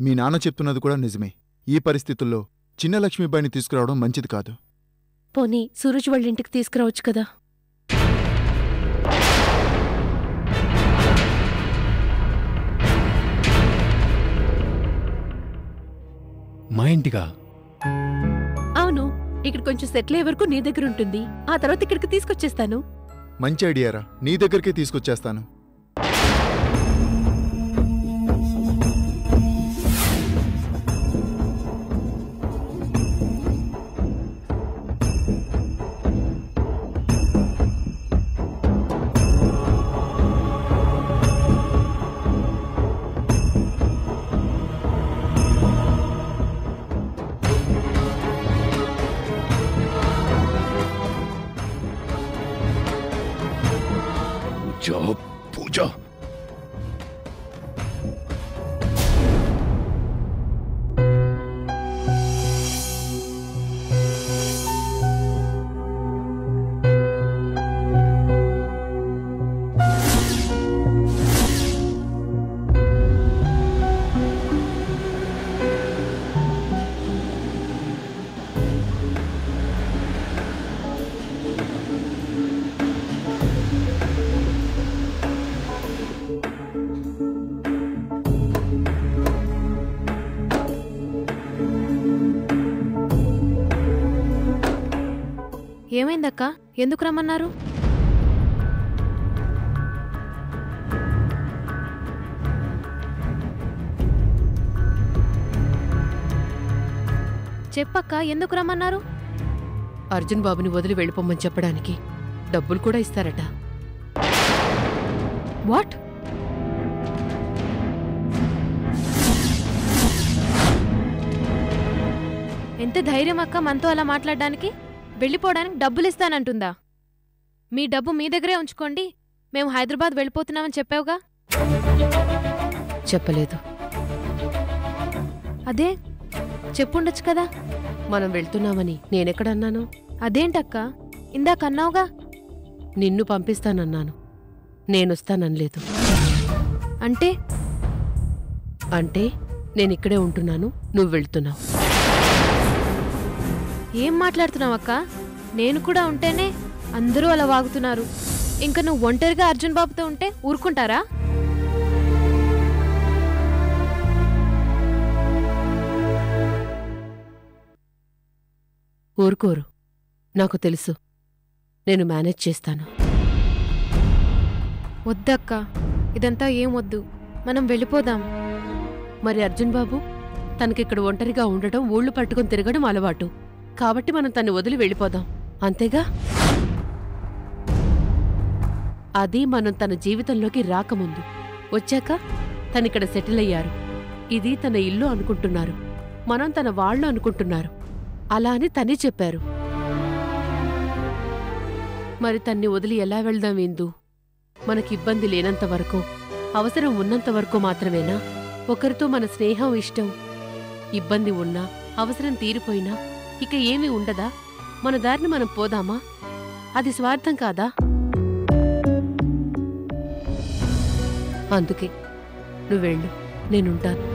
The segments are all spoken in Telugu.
మీ నాన్న చెప్తున్నది కూడా నిజమే. ఈ పరిస్థితుల్లో చిన్న లక్ష్మీబాయిని తీసుకురావడం మంచిది కాదు. పోనీ సూరజ్ వాళ్ళ ఇంటికి తీసుకురావచ్చు కదా? మా ఇంటిగా అవును ఇక్కడ కొంచెం సెటిల్ అయ్యే వరకు నీ దగ్గర ఉంటుంది. ఆ తర్వాత ఇక్కడికి తీసుకొచ్చేస్తాను. మంచి ఐడియారా. నీ దగ్గరికే తీసుకొచ్చేస్తాను. ఏమైందక్క? ఎందుకు రమ్మన్నారు? చెప్పక్క ఎందుకు రమ్మన్నారు? అర్జున్ బాబుని వదిలి వెళ్ళిపోమని చెప్పడానికి డబ్బులు కూడా ఇస్తారట. వాట్? ఎంత ధైర్యం అక్క మనతో అలా మాట్లాడడానికి? వెళ్ళిపోవడానికి డబ్బులు ఇస్తానంటుందా మీ డబ్బు మీ దగ్గరే ఉంచుకోండి మేము హైదరాబాద్ వెళ్ళిపోతున్నామని చెప్పావుగా? చెప్పలేదు. అదే చెప్పుండొచ్చు కదా? మనం వెళ్తున్నామని నేనెక్కడన్నాను? అదేంటక్క? ఇందాక అన్నావుగా నిన్ను పంపిస్తానన్నాను. నేనొస్తాననలేదు. అంటే? అంటే నేనిక్కడే ఉంటున్నాను నువ్వు వెళ్తున్నావు. ఏం మాట్లాడుతున్నావు అక్క నేను కూడా ఉంటేనే అందరూ అలా వాగుతున్నారు. ఇంకా నువ్వు ఒంటరిగా అర్జున్ బాబుతో ఉంటే ఊరుకుంటారా? ఊరుకోరు. నాకు తెలుసు. నేను మేనేజ్ చేస్తాను. వద్దక్క. ఇదంతా ఏం వద్దు. మనం వెళ్ళిపోదాం. మరి అర్జున్ బాబు తనకిక్కడ ఒంటరిగా ఉండటం ఊళ్ళు పట్టుకొని తిరగడం అలవాటు. కాబట్టి మనం తన్ని వదిలి వెళ్ళిపోదాం. అంతేగా? అది మనం తన జీవితంలోకి రాకముందు. వచ్చాక తనిక్కడ సెటిల్ అయ్యారు. ఇది తన ఇల్లు అనుకుంటున్నారు. మనం తన వాళ్ళు అనుకుంటున్నారు. అలా అని తనే చెప్పారు. మరి తన్ని వదిలి ఎలా వెళ్దాం ఏందు మనకి ఇబ్బంది లేనంత వరకు అవసరం ఉన్నంత వరకు మాత్రమేనా? ఒకరితో మన స్నేహం ఇష్టం. ఇబ్బంది ఉన్నా అవసరం తీరిపోయినా ఇక ఏమీ ఉండదా? మన దారిని మనం పోదామా? అది స్వార్థం కాదా? అందుకే నువ్వెళ్ళు నేనుంటాను.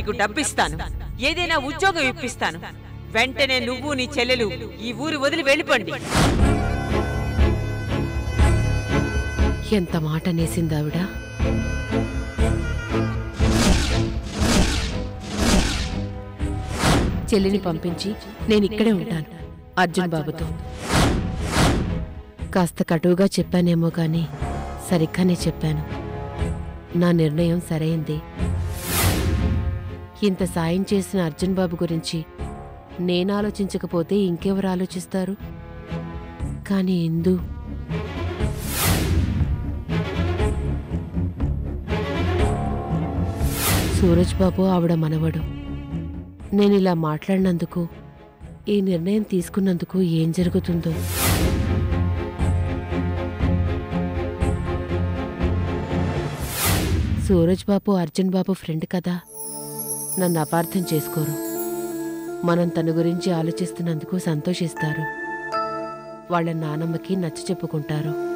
నీకు డబ్బిస్తాను. ఏదైనా ఉద్యోగం ఇప్పిస్తాను. వెంటనే నువ్వు నీ చెల్లెలు ఈ ఊరు వదిలి వెళ్ళిపోండి. ఎంత మాట నేసిందావిడ చెల్లిని పంపించి నేనిక్కడే ఉంటాను అర్జున్ బాబుతో. కాస్త కటువుగా చెప్పానేమో గాని సరిగ్గానే చెప్పాను. నా నిర్ణయం సరైంది. ఇంత సాయం చేసిన అర్జున్ బాబు గురించి నేను ఆలోచించకపోతే ఇంకెవరు ఆలోచిస్తారు? కానీ ఎందు సూరజ్ బాబు ఆవిడ మనవడు. నేను ఇలా మాట్లాడినందుకు ఈ నిర్ణయం తీసుకున్నందుకు ఏం జరుగుతుందో? సూరజ్ బాబు అర్జున్ బాబు ఫ్రెండ్ కదా? నన్ను అపార్థం చేసుకోరు. మనం తన గురించి ఆలోచిస్తున్నందుకు సంతోషిస్తారు. వాళ్ళ నానమ్మకి నచ్చ చెప్పుకుంటారు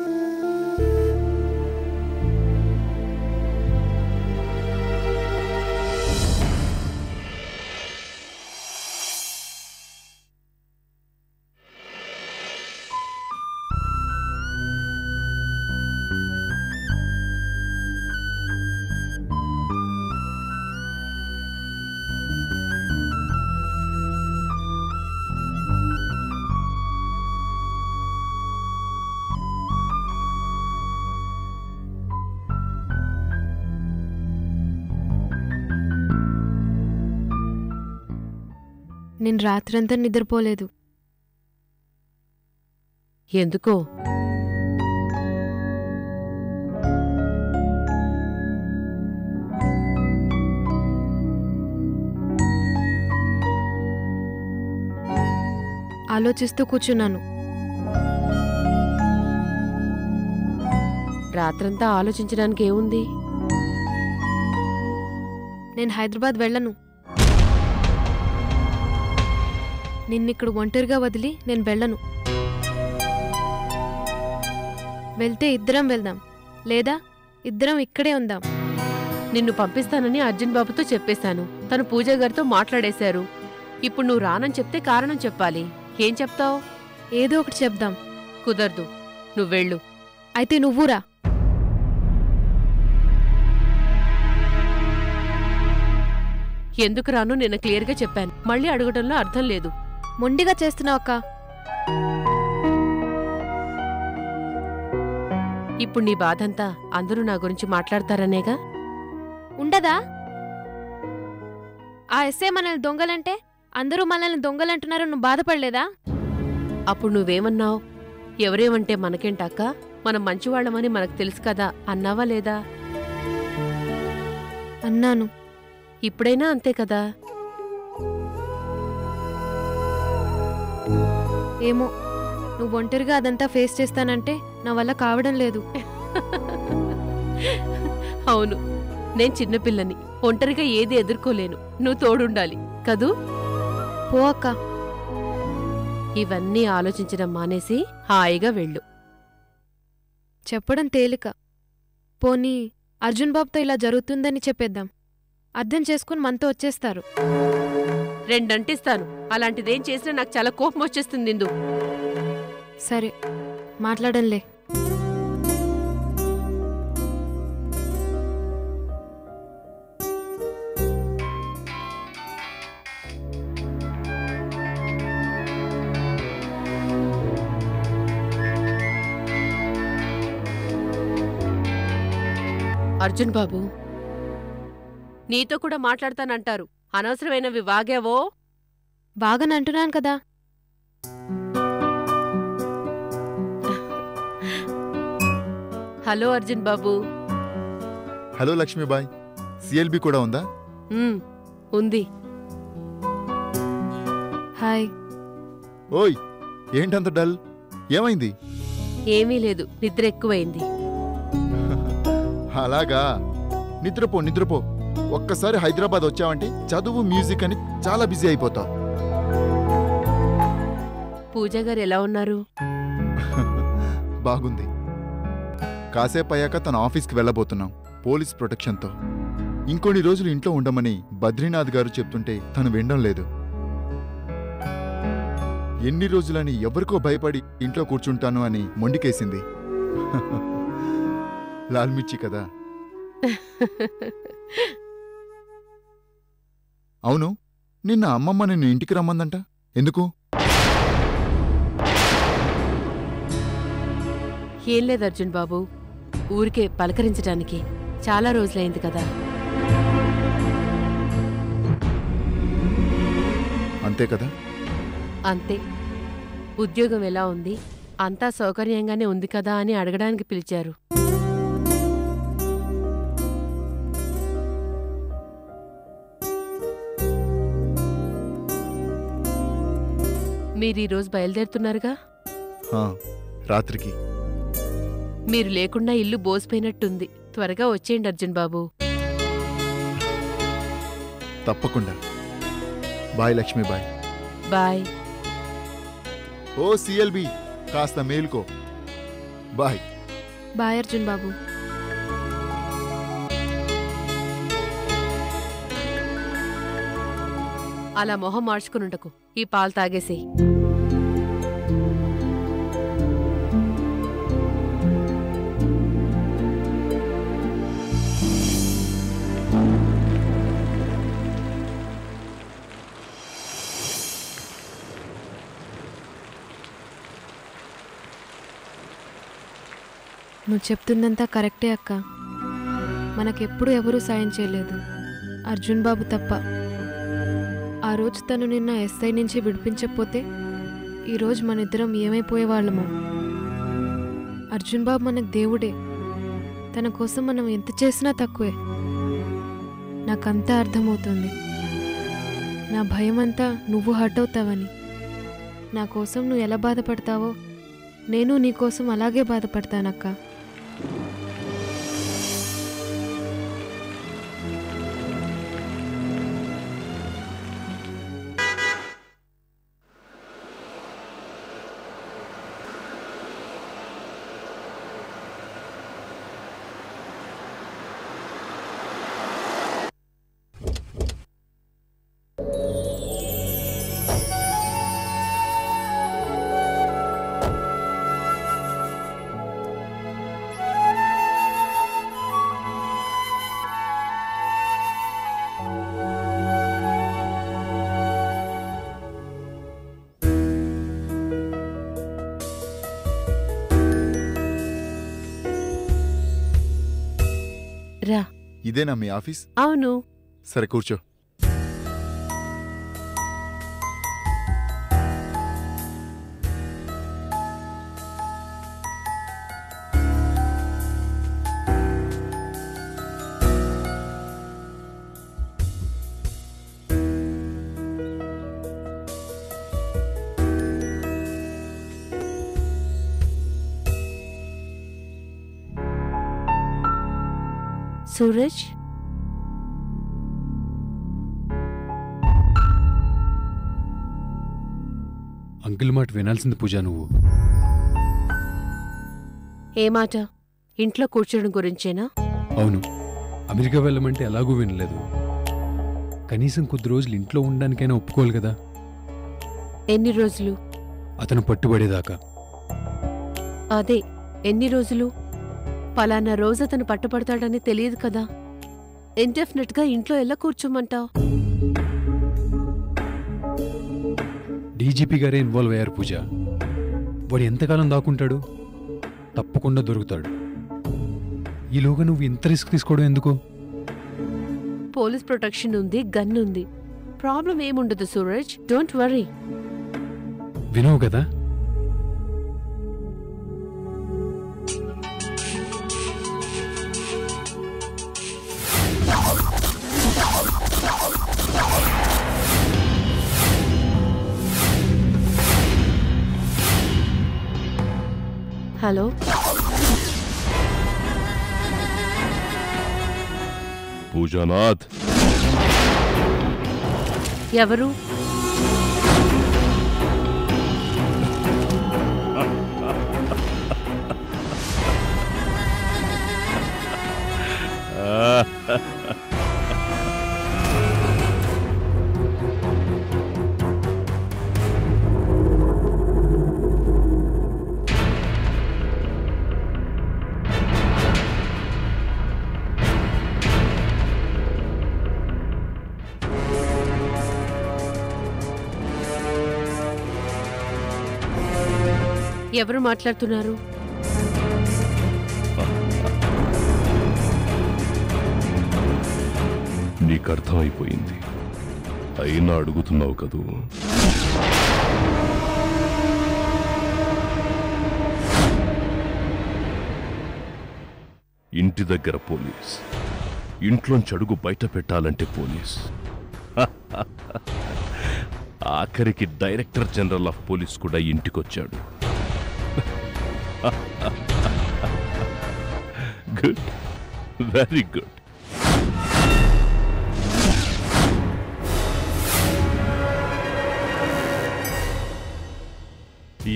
నేను రాత్రంతా నిద్రపోలేదు. ఎందుకో? ఆలోచిస్తూ కూర్చున్నాను. రాత్రంతా ఆలోచించడానికి ఏముంది? నేను హైదరాబాద్ వెళ్ళను. నిన్నిక్కడ ఒంటరిగా వదిలి నేను వెళ్ళను. వెళ్తే ఇద్దరం వెళ్దాం. లేదా ఇద్దరం ఇక్కడే ఉందాం. నిన్ను పంపిస్తానని అర్జున్ బాబుతో చెప్పేశాను. తను పూజ గారితో మాట్లాడేశారు. ఇప్పుడు నువ్వు రానని చెప్తే కారణం చెప్పాలి. ఏం చెప్తావు? ఏదో ఒకటి చెప్దాం. కుదరదు. నువ్వెళ్ళు అయితే నువ్వురా ఎందుకు రాను నిన్న క్లియర్గా చెప్పాను. మళ్ళీ అడగడంలో అర్థం లేదు. మొండిగా చేస్తున్నావు అక్క. ఇప్పుడు నీ బాధంతా అందరూ నా గురించి మాట్లాడతారనేగా? ఉండదా? ఆ ఎస్ఏ మనల్ని దొంగలంటే అందరూ మనల్ని దొంగలంటున్నారు నువ్వు బాధపడలేదా? అప్పుడు నువ్వేమన్నావు? ఎవరేమంటే మనకేంటక్క? మనం మంచివాళ్ళమని మనకు తెలుసు కదా అన్నావా లేదా? అన్నాను. ఇప్పుడైనా అంతే కదా? ఏమో నువ్వు ఒంటరిగా అదంతా ఫేస్ చేస్తానంటే నా వల్ల కావడం లేదు. అవును నేను చిన్నపిల్లని ఒంటరిగా ఏది ఎదుర్కోలేను నువ్వు తోడుండాలి కదూ? పో అక్క. ఇవన్నీ ఆలోచించడం మానేసి హాయిగా వెళ్ళు. చెప్పడం తేలిక. పోనీ అర్జున్ బాబుతో ఇలా జరుగుతుందని చెప్పేద్దాం. అర్థం చేసుకుని మనతో వచ్చేస్తారు. రెండంటిస్తాను. అలాంటిదేం చేసినా నాకు చాలా కోపం వచ్చేస్తుంది ఇందు. సరే మాట్లాడంలే. అర్జున్ బాబు. నీతో కూడా మాట్లాడతానంటారు. అనవసరమైనవి వాగావో? బాగానే అంటున్నాను కదా. Hello Arjun babu. Hello Lakshmibai CLB కూడా ఉందా? ఉమ్, ఉంది. హాయ్. ఓయ్ ఏంటంత డల్? ఏమైంది? ఏమీ లేదు నిద్ర ఎక్కువైంది. అలాగా. నిద్రపో నిద్రపో. ఒక్కసారి హైదరాబాద్ వచ్చావంటే చదువు మ్యూజిక్ అని చాలా బిజీ అయిపోతావు. పూజ గారు ఎలా ఉన్నారు? బాగుంది. కాసేపు అయ్యాక తన ఆఫీస్కి వెళ్ళబోతున్నాం పోలీస్ ప్రొటెక్షన్తో. ఇంకొన్ని రోజులు ఇంట్లో ఉండమని బద్రీనాథ్ గారు చెప్తుంటే తను వినడం లేదు. ఎన్ని రోజులని ఎవరికో భయపడి ఇంట్లో కూర్చుంటాను అని మొండికేసింది. లాల్మిర్చి కదా. అవును నిన్న అమ్మమ్మ నిన్ను ఇంటికి రమ్మందంట. ఎందుకు? ఏం లేదు అర్జున్ బాబు. ఊరికే పలకరించడానికి చాలా రోజులైంది కదా. అంతే కదా? అంతే. ఉద్యోగం ఎలా ఉంది? అంతా సౌకర్యంగానే ఉంది కదా అని అడగడానికి పిలిచారు. మీరు ఈ రోజు బయలుదేరుతున్నారుగా? హా, రాత్రికి. మీరు లేకుండా ఇల్లు బోసిపోయినట్టుంది. త్వరగా వచ్చేయండి అర్జున్ బాబు. తప్పకుండా. Bye Lakshmi bye. బాయ్. ఓ సిఎల్బి కాస్త మేలుకో. బాయ్. బాయ్ అర్జున్ బాబు. అలా మొహం మార్చుకునుండకు ఈ పాలు తాగేసేయ్. నువ్వు చెప్తుందంతా కరెక్టే అక్క. మనకెప్పుడు ఎవరూ సాయం చేయలేదు. అర్జున్ బాబు తప్ప. రోజు తను నిన్న ఎస్ఐ నుంచి విడిపించకపోతే ఈరోజు మన ఇద్దరం ఏమైపోయేవాళ్ళమో అర్జున్ బాబు మనకు దేవుడే. తన కోసం మనం ఎంత చేసినా తక్కువే. నాకంతా అర్థమవుతుంది. నా భయం అంతా నువ్వు హర్ట్ అవుతావని. నా కోసం నువ్వు ఎలా బాధపడతావో? నేను నీ కోసం అలాగే బాధపడతానక్క. ఇదేనా మీ ఆఫీస్? అవును. సరే కూర్చో. సూరజ్? అంకుల్ మాట వినాల్సింది పూజ నువ్వు. ఏ మాట? ఇంట్లో కూర్చోడం గురించేనా? అవును. అమెరికా వెళ్ళమంటే ఎలాగూ వినలేదు. కనీసం కొద్ది రోజులు ఇంట్లో ఉండడానికైనా ఒప్పుకోవాలి కదా? ఎన్ని రోజులు? అతను పట్టుబడేదాకా. అదే ఎన్ని రోజులు? పలానా రోజు అతను పట్టుపడతాడని తెలియదు కదా. ఇండెఫినెట్గా ఇంట్లో ఎలా కూర్చోమంటావు? డీజీపీ గారే ఇన్వాల్వ్ అయ్యారు పూజ. వాడు ఎంతకాలం దాక్కుంటాడు? తప్పకుండా దొరుకుతాడు. ఈలోగా నువ్వు ఇంత రిస్క్ తీసుకోవడం ఎందుకు? పోలీస్ ప్రొటెక్షన్ ఉంది గన్ ఉంది. ప్రాబ్లం ఏముండదు సూరజ్ డోంట్ వరీ వినవు కదా? హలో పూజానాథ్ ఎవరు ఎవరు మాట్లాడుతున్నారు? నీకు అర్థమైపోయింది. అయినా అడుగుతున్నావు కదూ? ఇంటి దగ్గర పోలీస్. ఇంట్లోంచి అడుగు బయట పెట్టాలంటే పోలీస్. ఆఖరికి డైరెక్టర్ జనరల్ ఆఫ్ పోలీస్ కూడా ఇంటికొచ్చాడు. గుడ్ వెరీ గుడ్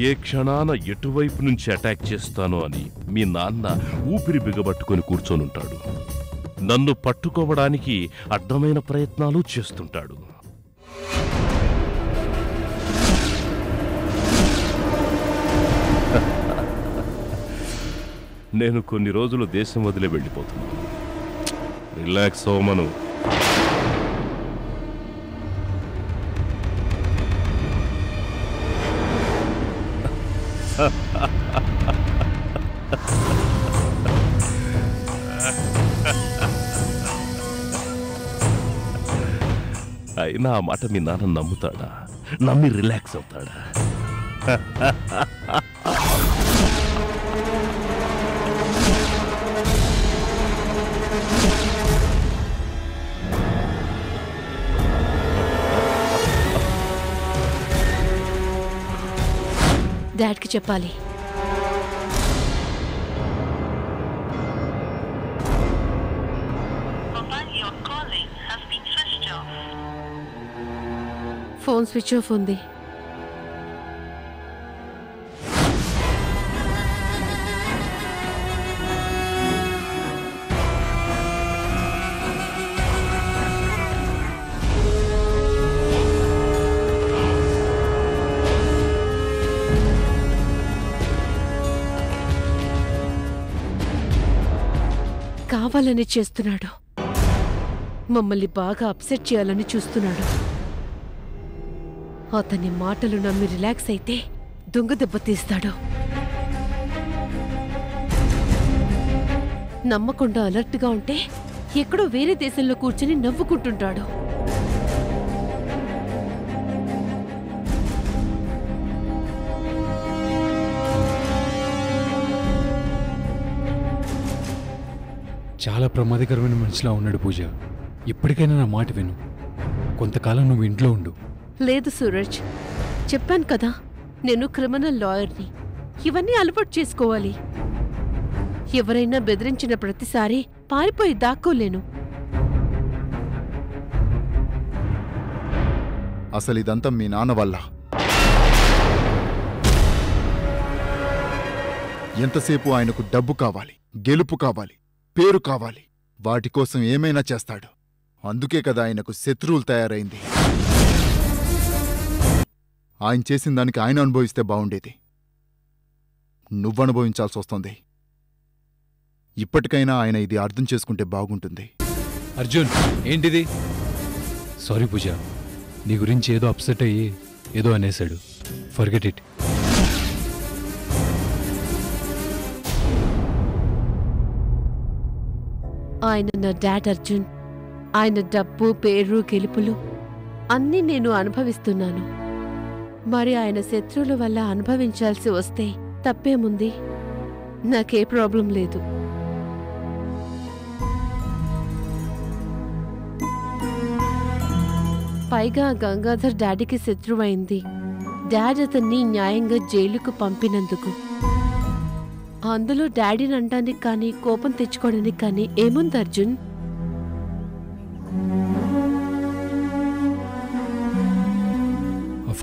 ఏ క్షణాన ఎటువైపు నుంచి అటాక్ చేస్తానో అని మీ నాన్న ఊపిరి బిగబట్టుకొని కూర్చొనుంటాడు. నన్ను పట్టుకోవడానికి అడ్డమైన ప్రయత్నాలు చేస్తుంటాడు. నేను కొన్ని రోజులు దేశం వదిలే వెళ్ళిపోతున్నాను రిలాక్స్ అవ్వమను అయినా ఆ మాట మీ నాన్న నమ్ముతాడా? నమ్మి రిలాక్స్ అవుతాడా? డాడ్కి చెప్పాలి Mobile you're calling has been switched off. Phone switch off ఉంది కావాలని చేస్తున్నాడు. మమ్మల్ని బాగా అప్సెట్ చేయాలని చూస్తున్నాడు. అతని మాటలు నమ్మి రిలాక్స్ అయితే దొంగ దెబ్బతీస్తాడు నమ్మకుండా అలర్ట్గా ఉంటే ఎక్కడో వేరే దేశంలో కూర్చుని నవ్వుకుంటుంటాడు. చాలా ప్రమాదకరమైన మనిషిలా ఉన్నాడు పూజ. ఇప్పటికైనా నా మాట విను. కొంతకాలం నువ్వు ఇంట్లో ఉండు. లేదు సూరజ్. చెప్పాను కదా నేను క్రిమినల్ లాయర్ని. ఇవన్నీ అలవాటు చేసుకోవాలి. ఎవరైనా బెదిరించిన ప్రతిసారి పారిపోయి దాక్కోలేను. అసలు ఇదంతా మీ నాన్న వల్ల. ఎంతసేపు ఆయనకు డబ్బు కావాలి గెలుపు కావాలి పేరు కావాలి. వాటి కోసం ఏమైనా చేస్తాడు. అందుకే కదా ఆయనకు శత్రువులు తయారైంది. ఆయన చేసిన దానికి ఆయన అనుభవిస్తే బావుండేది నువ్వు అనుభవించాల్సి వస్తుంది. ఇప్పటికైనా ఆయన ఇది అర్థం చేసుకుంటే బాగుంటుంది. అర్జున్ ఏంటిది? సారీ పూజ. నీ గురించి ఏదో అప్సెట్ అయ్యి ఏదో అనేశాడు. ఫర్గెట్ ఇట్ ఆయన నా డాడ్ అర్జున్ ఆయన డబ్బు పేరు గెలుపులు అన్నీ నేను అనుభవిస్తున్నాను. మరి ఆయన శత్రువుల వల్ల అనుభవించాల్సి వస్తే తప్పేముంది? నాకే ప్రాబ్లం లేదు. పైగా గంగాధర్ డాడీకి శత్రువైంది. డాడ్ అతన్ని న్యాయంగా జైలుకు పంపినందుకు. అందులో డాడీని అంటానికి కానీ కోపం తెచ్చుకోవడానికి కానీ ఏముంది అర్జున్?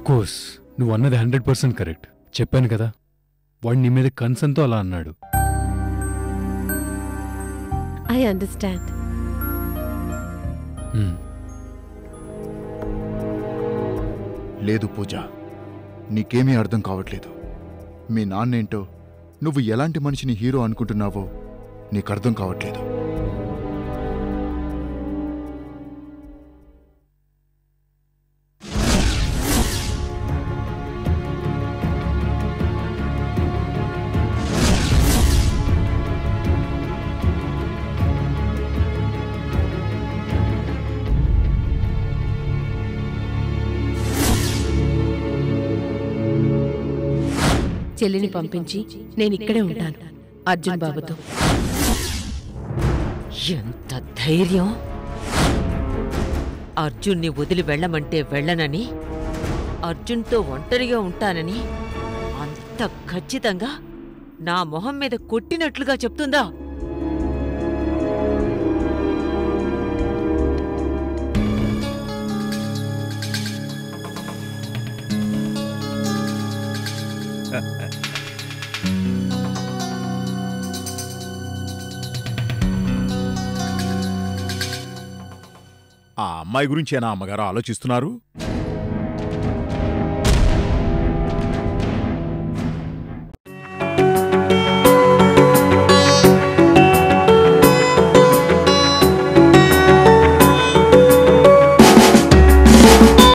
కోర్స్ నువ్వు అన్నది హండ్రెడ్ పర్సెంట్ కరెక్ట్ చెప్పాను కదా వాడు నీ మీద కన్సర్న్తో అలా అన్నాడు. ఐ అండర్స్టాండ్ హ్మ్. లేదు పూజ నీకేమీ అర్థం కావట్లేదు. మీ నాన్నేంటో నువ్వు ఎలాంటి మనిషిని హీరో అనుకుంటున్నావో నీకు అర్థం కావట్లేదు. చెల్లిని పంపించి నేను ఇక్కడే ఉంటాను అర్జున్ బాబుతో. ఎంత ధైర్యం! అర్జున్ని వదిలి వెళ్ళమంటే వెళ్ళనని అర్జున్తో ఒంటరిగా ఉంటానని అంత ఖచ్చితంగా నా మొహం మీద కొట్టినట్లుగా చెప్తుందా? ఆ అమ్మాయి గురించేనా అమ్మగారు ఆలోచిస్తున్నారు?